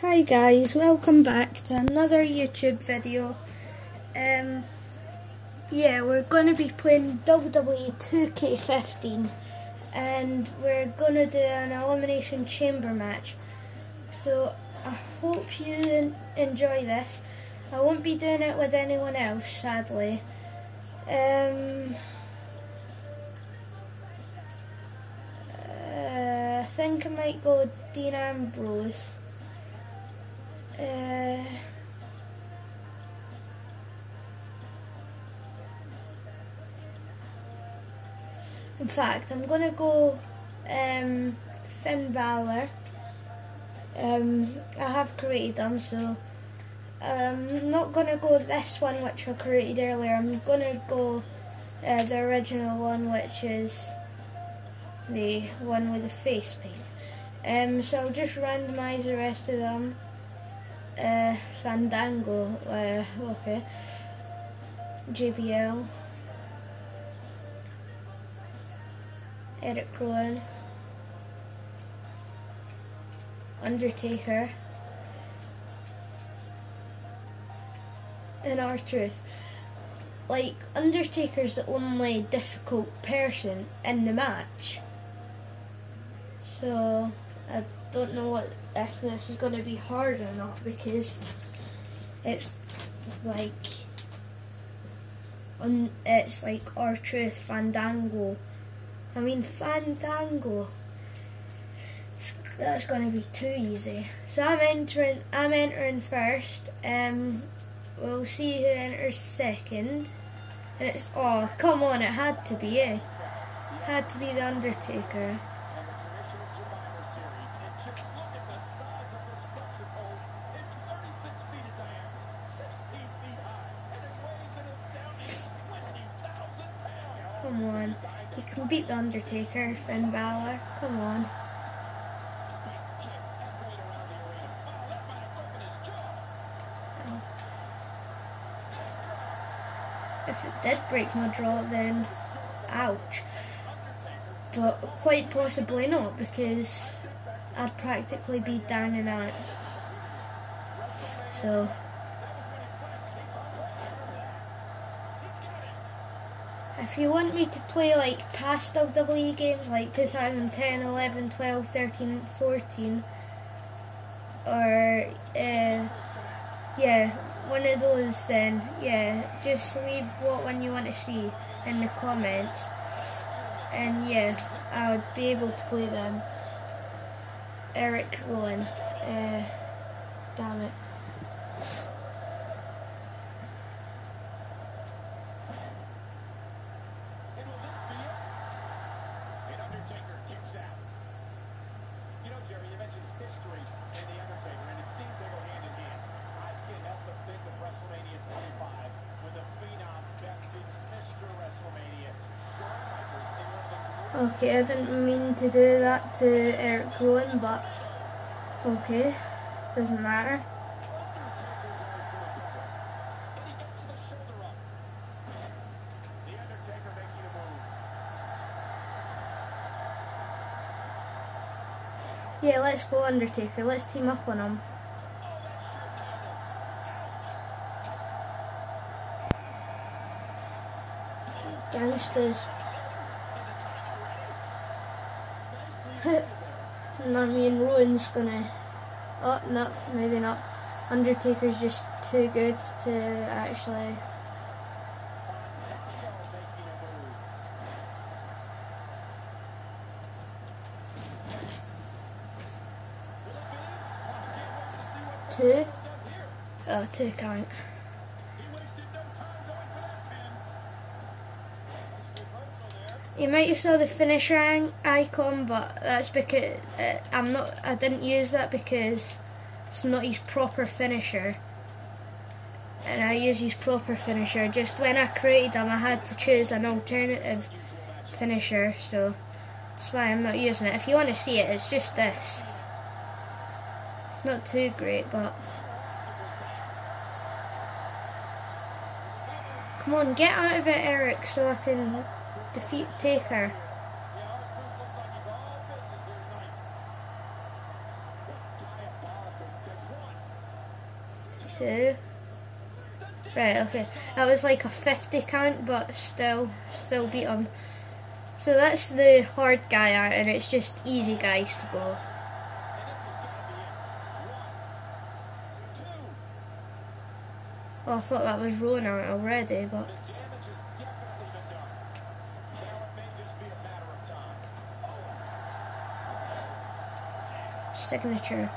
Hi guys, welcome back to another YouTube video. Um, yeah, we're going to be playing WWE 2K15 and we're going to do an Elimination Chamber match. So I hope you enjoy this. I won't be doing it with anyone else, sadly. Um, uh, I think I might go Dean Ambrose. Uh, in fact, I'm gonna go um, Finn Balor. Um, I have created them, so I'm not gonna go this one which I created earlier. I'm gonna go uh, the original one, which is the one with the face paint. Um, so I'll just randomise the rest of them uh, Fandango, uh, okay, JBL, Eric Rowan, Undertaker, and R-Truth. Like, Undertaker's the only difficult person in the match. So, I don't know what if this is going to be hard or not because it's like on it's like R-Truth Fandango. I mean Fandango. That's going to be too easy. So I'm entering. I'm entering first. Um, we'll see who enters second. And it's oh come on! It had to be it. Had to be the Undertaker. Come on. You can beat The Undertaker, Finn Balor. Come on. Oh. If it did break my draw, then ouch. But quite possibly not, because I'd practically be down and out. So, If you want me to play like past WWE games like 2010, 11, 12, 13, 14, or uh, yeah, one of those, then yeah, just leave what one you want to see in the comments, and yeah, I would be able to play them. Eric Rowan, uh, damn it. Okay, I didn't mean to do that to Eric Rowan, but okay, doesn't matter. Yeah, let's go Undertaker. Let's team up on him. Gangsters. no, me and Rowan's gonna. Oh, no, maybe not. Undertaker's just too good to actually. Two? Oh, two count. You might have saw the finisher icon, but that's because uh, I'm not. I didn't use that because it's not his proper finisher, and I use his proper finisher. Just when I created them, I had to choose an alternative finisher, so that's why I'm not using it. If you want to see it, it's just this. It's not too great, but. Come on, get out of it, Eric, so I can defeat Taker. two. Right, okay. That was like a 50 count, but still, still beat him. So that's the hard guy out, and it's just easy guys to go. Oh, I thought that was out already, but... Signature.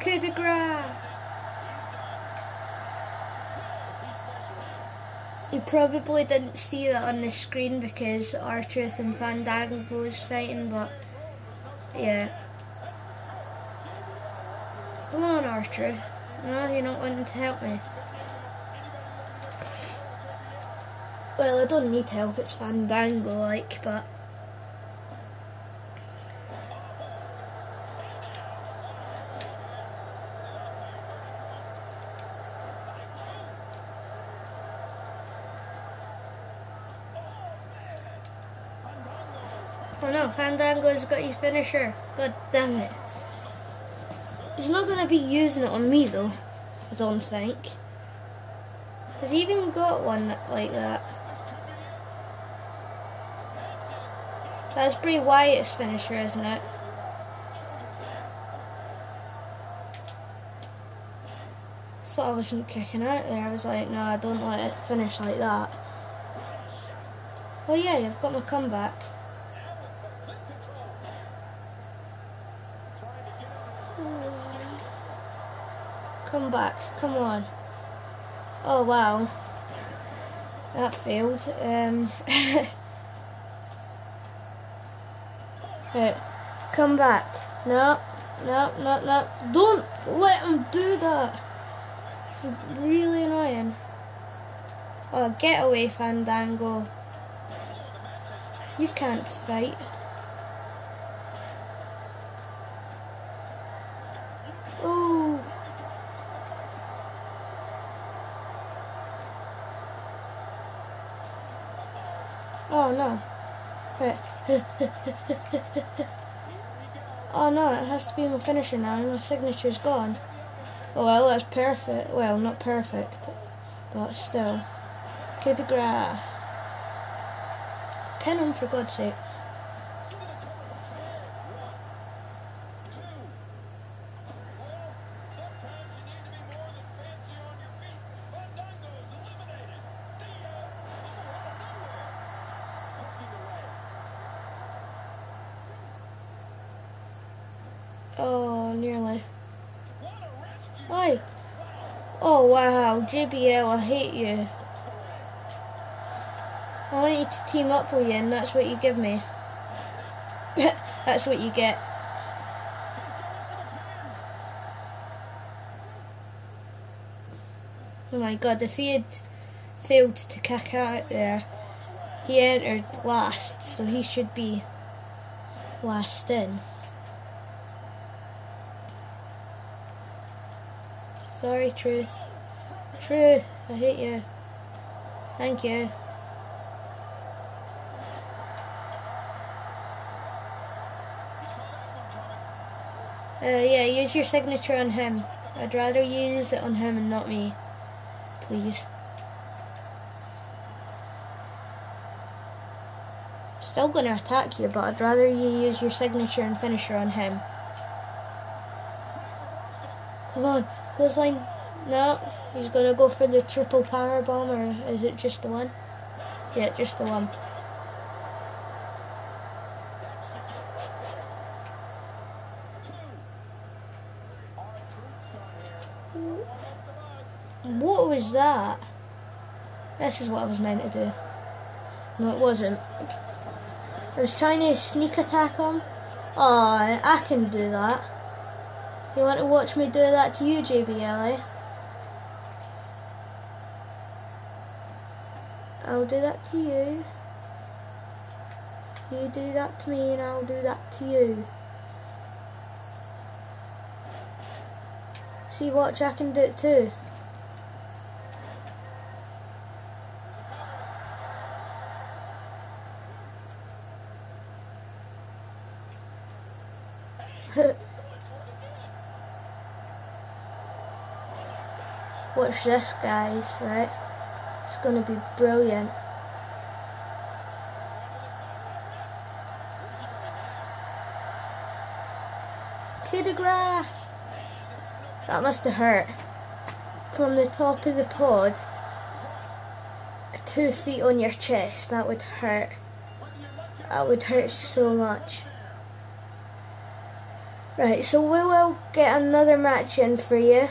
Coup de grace! You probably didn't see that on the screen because R-Truth and Fandango was fighting, but yeah. Come on, R-Truth. No, you're not wanting to help me. Well, I don't need help, it's Fandango, like, but Oh no, Fandango's got his finisher. God damn it. He's not going to be using it on me though, I don't think. Has he even got one like that? That's Bray Wyatt's finisher, isn't it? Thought I wasn't kicking out there. I was like, no, I don't let it finish like that. Oh yeah, I've got my comeback. Come back, come on. Oh wow. That failed. Um, right. Come back. No, no, no, no. Don't let him do that. It's really annoying. Oh, get away, Fandango. You can't fight. Oh no. oh no, it has to be my finisher now and my signature's gone. Oh well, that's perfect. Well, not perfect, but still. Coup de. Pin him for God's sake. Oh, nearly. Hi. Oh, wow. JBL, I hate you. I want you to team up with you, and that's what you give me. that's what you get. Oh my god, if he had failed to kick out there, he entered last, so he should be last in. Sorry, Truth. Truth, I hate you. Thank you. Uh, yeah, use your signature on him. I'd rather you use it on him and not me. Please. Still gonna attack you, but I'd rather you use your signature and finisher on him. Come on, Clothesline? No. He's gonna go for the triple power bomb, or is it just the one? Yeah, just the one. What was that? This is what I was meant to do. No, it wasn't. I was trying to sneak attack him. Oh, I can do that. You want to watch me do that to you, JBL? I'll do that to you. You do that to me and I'll do that to you. See, what I can do too. Watch this, guys, right? It's going to be brilliant. That must have hurt. From the top of the pod, two feet on your chest, that would hurt. That would hurt so much. Right, so we will get another match in for you.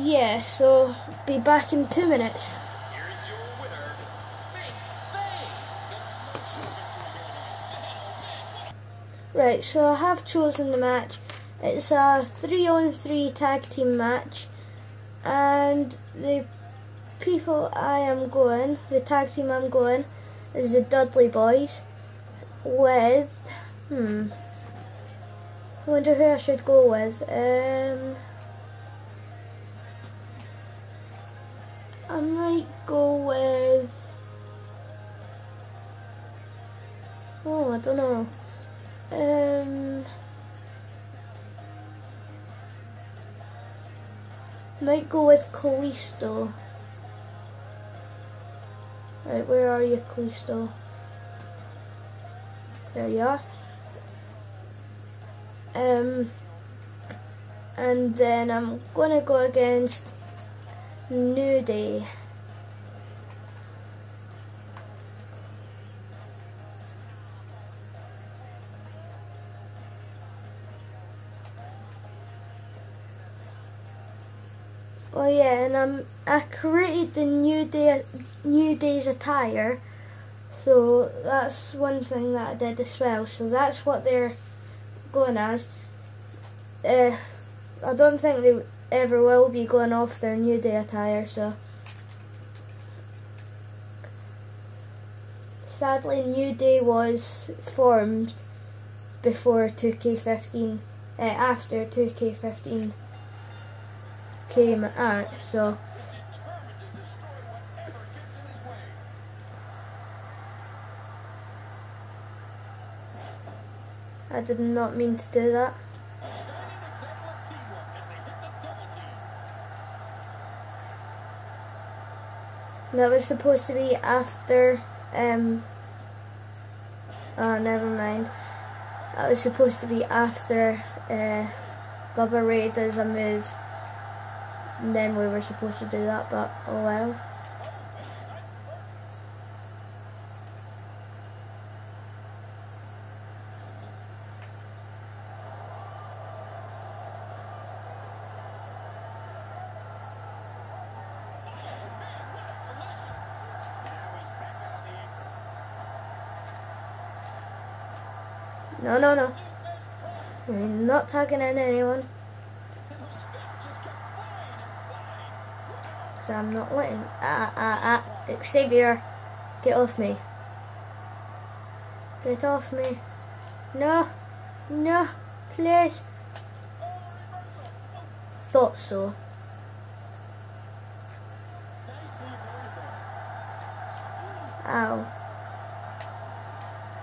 Yeah, so be back in two minutes. Right, so I have chosen the match. It's a 3 on 3 tag team match, and the people I am going, the tag team I'm going, is the Dudley Boyz with, hmm, I wonder who I should go with. Um, I might go with. Oh, I don't know. Um, might go with Kalisto. Right, where are you, Kalisto? There you are. Um, and then I'm gonna go against New Day. Oh yeah, and I'm I created the New Day New Day's attire, so that's one thing that I did as well. So that's what they're going as. Uh, I don't think they ever will be going off their New Day attire, so. Sadly, New Day was formed before 2K15, uh, after 2K15 came out, so. I did not mean to do that. That was supposed to be after, um, oh, never mind. That was supposed to be after, uh, Bubba Ray does a move. And then we were supposed to do that, but oh well. No, no, no. I'm not tagging in anyone. So I'm not letting. Ah, ah, ah. Xavier, get off me. Get off me. No, no, please. Thought so. Ow.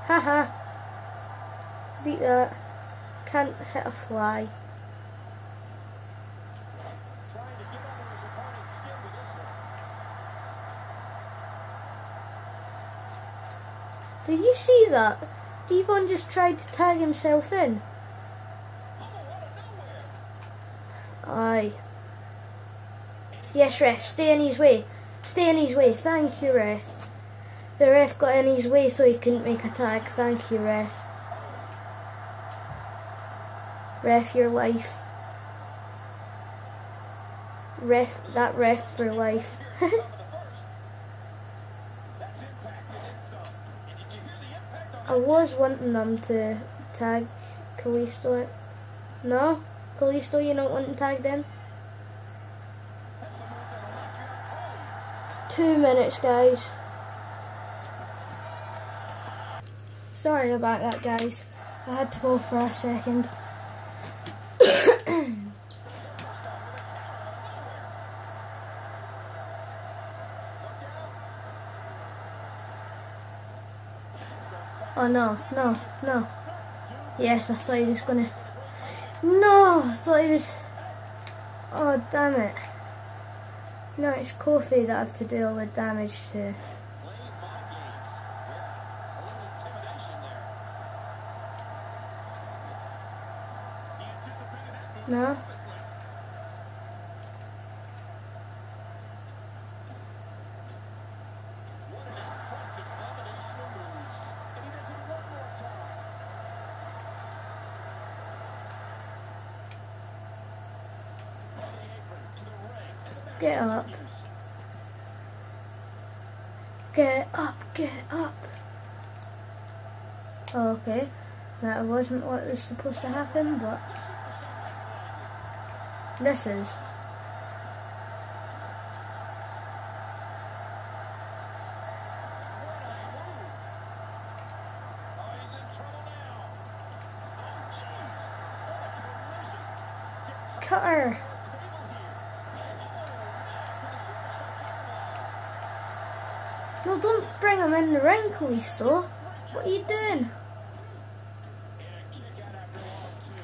Haha. Beat that. Can't hit a fly. Did you see that? D-Von just tried to tag himself in. Aye. Yes, ref, stay in his way. Stay in his way. Thank you, ref. The ref got in his way so he couldn't make a tag. Thank you, ref. Ref your life. Ref, that ref for life. I was wanting them to tag Kalisto. No? Kalisto, you don't want to tag them? It's two minutes, guys. Sorry about that, guys. I had to go for a second. Oh no, no, no. Yes, I thought he was gonna. No, I thought he was. Oh, damn it. No, it's Kofi that I have to do all the damage to. No? Get up. Get up, get up. okay. That wasn't what was supposed to happen, but this is. Cutter. No, don't bring him in the ring, Kalisto. What are you doing?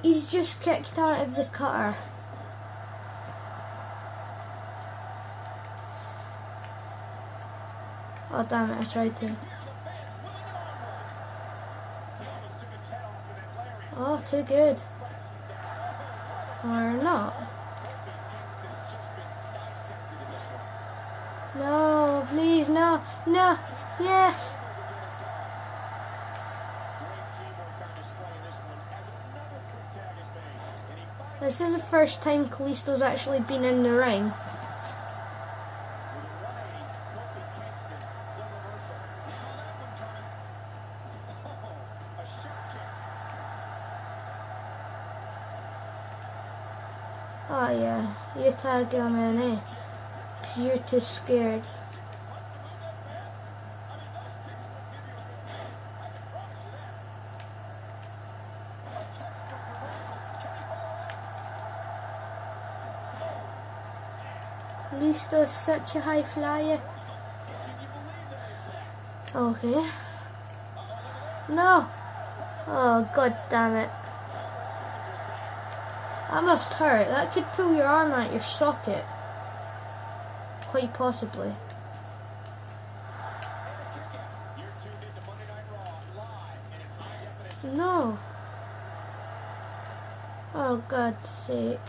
He's just kicked out of the cutter. Oh damn it, I tried to. Oh, too good. Or not. No, please, no, no, yes. This is the first time Kalisto's actually been in the ring. Oh yeah, you tag him in, eh? You're too scared. Kalisto's such a high flyer. Okay. No! Oh, god damn it. That must hurt. That could pull your arm out your socket. Quite possibly. No. Oh, God's sake.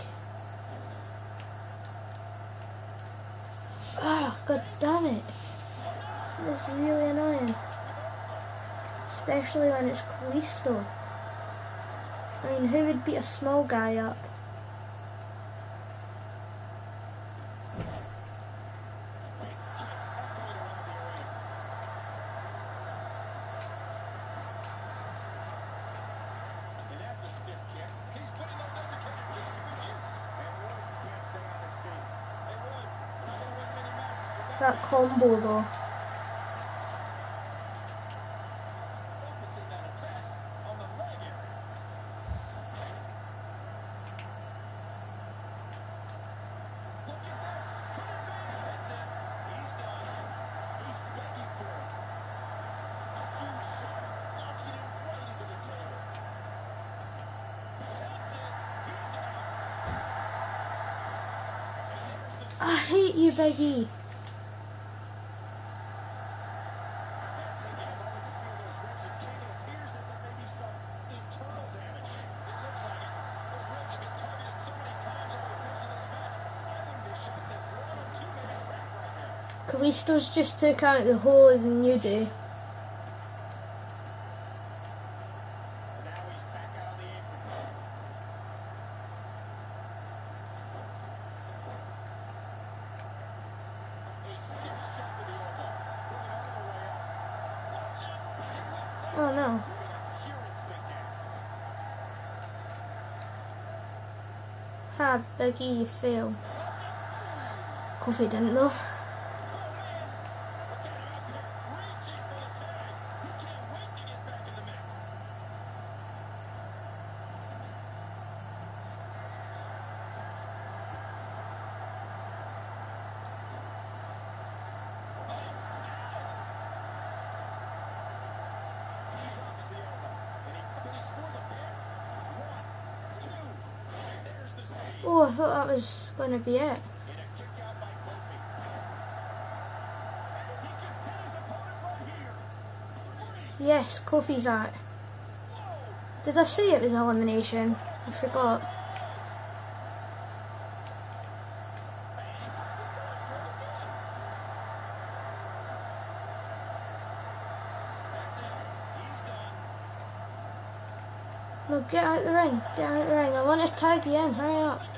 Oh, god damn it. It's really annoying. Especially when it's Kalisto. I mean, who would beat a small guy up? That combo though. I hate you, Becky. Kalisto's just took out the whole of the New Day. Oh no. You fail. Kofi didn't though. Oh, I thought that was gonna be it. Yes, Kofi's out. Did I say it was elimination? I forgot. No, get out the ring. Get out the ring. I want to tag you in. Hurry up.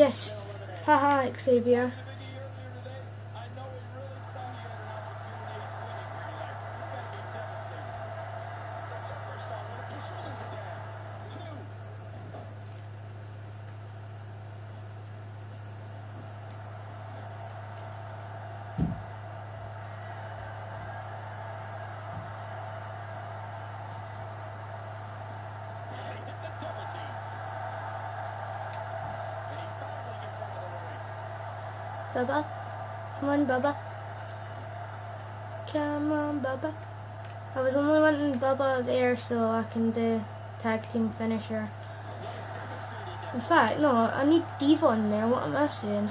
Yes. Haha, Xavier. Bubba. Come on, Bubba. Come on, Bubba. I was only wanting Bubba there so I can do tag team finisher. In fact, no, I need D-Von there. What am I saying?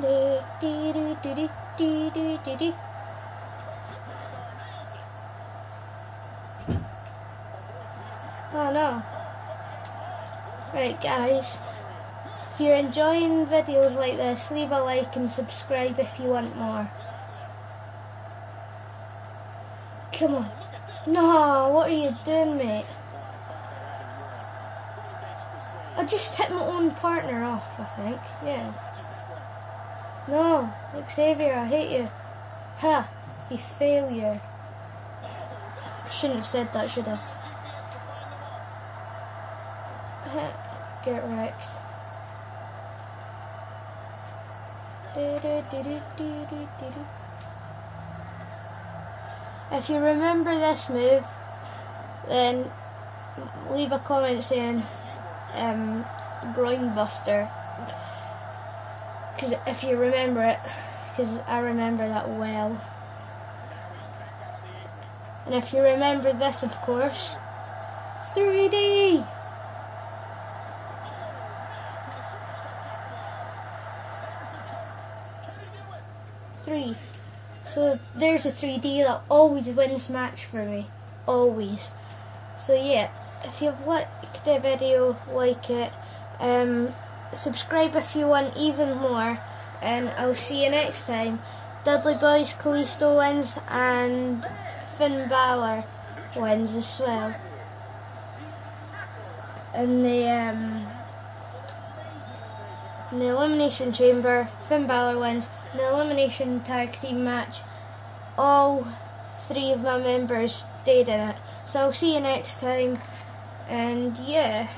Oh no. Right guys, if you're enjoying videos like this, leave a like and subscribe if you want more. Come on. No, what are you doing mate? I just hit my own partner off, I think. Yeah. No, Xavier, I hate you. Ha, you failure. Shouldn't have said that, should I? Get wrecked. If you remember this move, then leave a comment saying um, groin buster. Because if you remember it, because I remember that well. And if you remember this, of course, 3D! Three. So there's a 3D that always wins match for me. Always. So yeah, if you've liked the video, like it. Um, subscribe if you want even more. And I'll see you next time. Dudley Boyz, Kalisto wins, and Finn Balor wins as well. And the um, in the Elimination Chamber, Finn Balor wins. In the Elimination Tag Team match, all three of my members stayed in it. So I'll see you next time. And yeah.